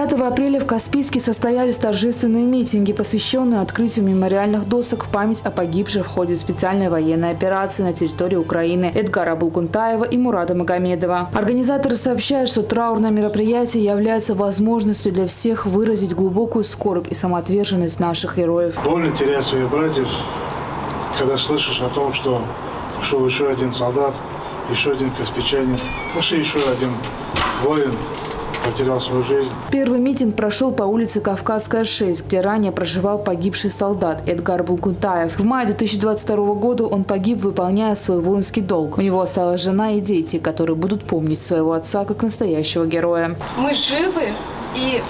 10 апреля в Каспийске состоялись торжественные митинги, посвященные открытию мемориальных досок в память о погибших в ходе специальной военной операции на территории Украины Эдгара Булкунтаева и Мурада Магомедова. Организаторы сообщают, что траурное мероприятие является возможностью для всех выразить глубокую скорбь и самоотверженность наших героев. Больно терять своих братьев, когда слышишь о том, что ушел еще один солдат, еще один каспичанин, вообще еще один воин потерял свою жизнь. Первый митинг прошел по улице Кавказская, 6, где ранее проживал погибший солдат Эдгар Булкунтаев. В мае 2022 года он погиб, выполняя свой воинский долг. У него осталась жена и дети, которые будут помнить своего отца как настоящего героя. Мы живы, и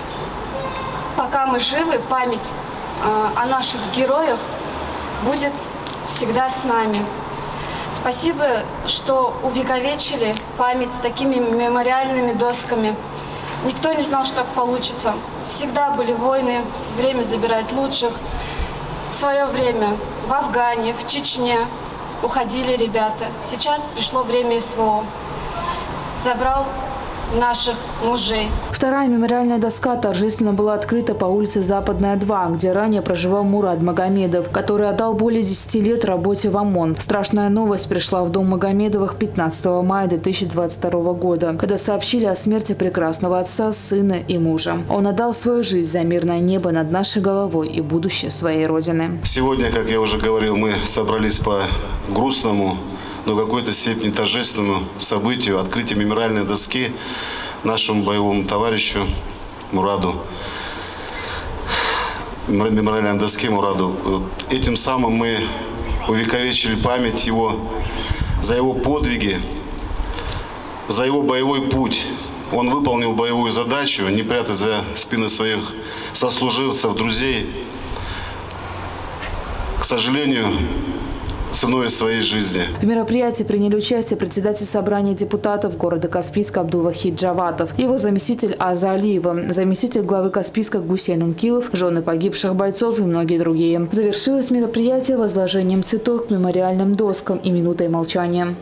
пока мы живы, память э, о наших героях будет всегда с нами. Спасибо, что увековечили память такими мемориальными досками. Никто не знал, что так получится. Всегда были войны, время забирает лучших. В свое время в Афгане, в Чечне уходили ребята. Сейчас пришло время СВО. Забрал наших мужей. Вторая мемориальная доска торжественно была открыта по улице Западная 2, где ранее проживал Мурад Магомедов, который отдал более 10 лет работе в ОМОН. Страшная новость пришла в дом Магомедовых 15 мая 2022 года, когда сообщили о смерти прекрасного отца, сына и мужа. Он отдал свою жизнь за мирное небо над нашей головой и будущее своей Родины. Сегодня, как я уже говорил, мы собрались по грустному но какой-то степени торжественному событию, открытие мемориальной доски нашему боевому товарищу Мураду, мемориальной доске Мураду. Этим самым мы увековечили память его за его подвиги, за его боевой путь. Он выполнил боевую задачу, не прятая за спины своих сослуживцев, друзей. К сожалению, ценой своей жизни. В мероприятии приняли участие председатель собрания депутатов города Каспийска Абдулвахид Джаватов, его заместитель Аза Алиева, заместитель главы Каспийска Гусейн Умкилов, жены погибших бойцов и многие другие. Завершилось мероприятие возложением цветов к мемориальным доскам и минутой молчания.